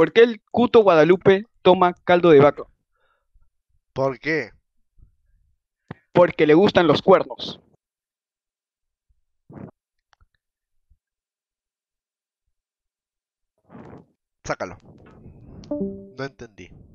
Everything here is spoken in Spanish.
¿Por qué el Cuto Guadalupe toma caldo de vaca? ¿Por qué? Porque le gustan los cuernos. Sácalo. No entendí.